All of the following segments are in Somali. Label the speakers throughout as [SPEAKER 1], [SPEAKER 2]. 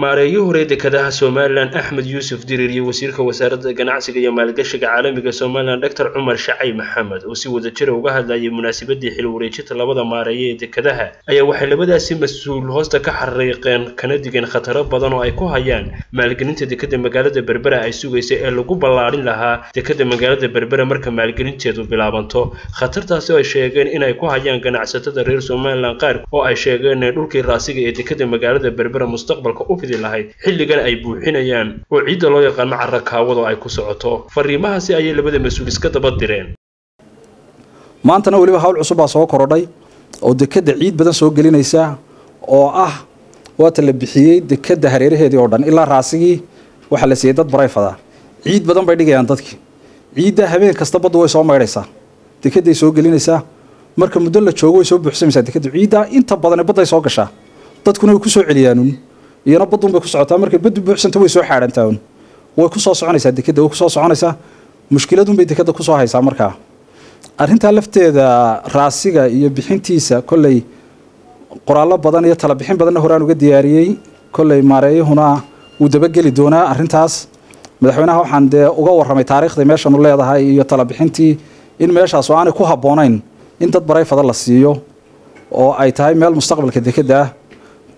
[SPEAKER 1] maareeyo hore dekedaha somalilan axmed yuusuf dirir iyo wasiirka wasaaradda ganacsiga iyo maalgashiga caalamiga somalilan doctor cumar shacay maxamed oo si wadajira uga hadlayay munaasabadii xil wareejinta labada maareeyo ee dekedaha ayaa waxay labadaasi mas'uul hoosta ka xariiqeen kana digeen khataro badan oo ay ku hayaan maalgelinta dekeda magaalada berbera ay sugaysa ee lagu ballaadhin lahaa dekeda magaalada berbera marka maalgelinteedu bilaabanto. Khatartaasi oo ay sheegeen inay ku hayaan ganacsatada reer somalilan qaar oo ay sheegeen dhulkii raasiga ee dekeda magaalada berbera mustaqbalka lahayd xilligan ay buuxinayaan oo ciidda loo yaqaano carakaawado ay ku socoto fariimahaasi ayay labada mas'uul iska daba direen
[SPEAKER 2] maantana weliba hawl cusub baa soo korodhay oo dekedda ciid badan soo gelinaysa oo ah waata la bixiyey dekedda hareeraheedii oo dhan. Ilaa raasigii waxaa la siiyey dad barayfada. Ciid badan bay dhigayaan dadkii. Ciidda habeen kasta baddu way soo maydhaysaa. Dekedday soo gelinaysaa. Marka muddo la joogo way soo buuxsamaysaa dekedda ciidda inta badane badday soo gashaa dadkuna way ku soo celiyaanuun iyana badun bay ku socotaa. Markay badu buuxsanto way soo xaadhantaa way ku soo soconaysaa dekeda way ku soo soconaysaa. Mushkiladun bay dekeda ku soo haysaa markaa arrintaa lafteeda raasiga iyo bixintiisa kolley qoraallo badan iyo tala bixin badanna horaan uga diyaariyey kolley maareeyahuna wuu dabageli doonaa arrintaas. Madaxweynaha waxaan dee uga warramay taariikhda meeshanu leedahay iyo tala bixintii in meeshaas oo aanay ku habboonayn in dad barayfada la siiyo oo ay tahay meel mustaqbalka dekeda ah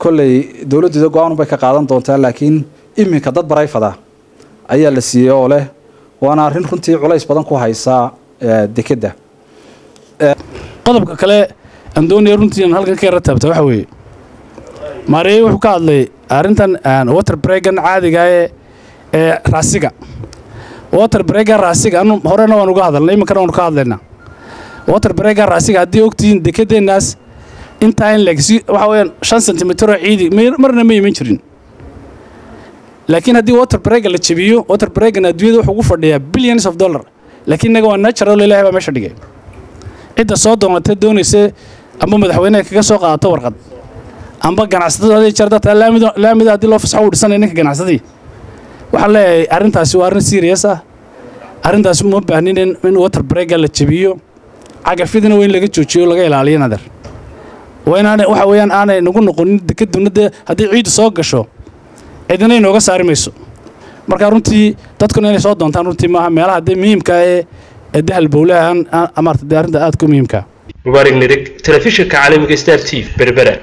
[SPEAKER 2] kolley dowladdeeda go'aan bay ka qaadan doontaa laakiin iminka dad barayfada ayaa la siiyey oo leh waana arrin runtii culays badan ku haysa dekedda.
[SPEAKER 3] Qodobka kale aan doonaya runtii aan halkan ka yara taabta waxa weeye. Maareeye wuxuu ka hadlay arrintan water bregan caadiga ee raasiga. Water bregan raasiga horena waan uga hadalnay iminkana waanu ka hadlaynaa water bregan raasiga haddii ogtihiin dekedeennaas intaa in waxa weeyaan shan sentimitiroo ciidi marna ma iman jirin. Laakiin haddii water brega la jebiyo water bregan adduunyada wuxuu ugu fadhiyaa billions of dollar. Laakiin innaga waa natural ilahay baa meesha dhigay. Cidda soo doonatay doonaysa amba madaxweyneha kaga soo qaadato warqad. Amba ganacsatada haddii jeer dadka laamida haddii loo fasaxo u dhisanaya ninka ganacsadii. Waxaan leeyahay arrintaasi waa arrin serious ah. Arrintaasi uma baahnin in water brega la jebiyo. Cagafyadana waa in laga joojiyo laga ilaaliyo inaanay waxa weeyaan aanay nagu noqonin dekeduna dee haddii ciiddu soo gasho cidina inooga saari mayso. Marka runtii dadkuna inay soo doontaan runtii maaha meelaha dee muhiimka ee ee dahal bowlaha amaarta dee arrinta aadka u muhiimka.
[SPEAKER 1] Mubaarig nirig telefishinka caalamiga star t berbera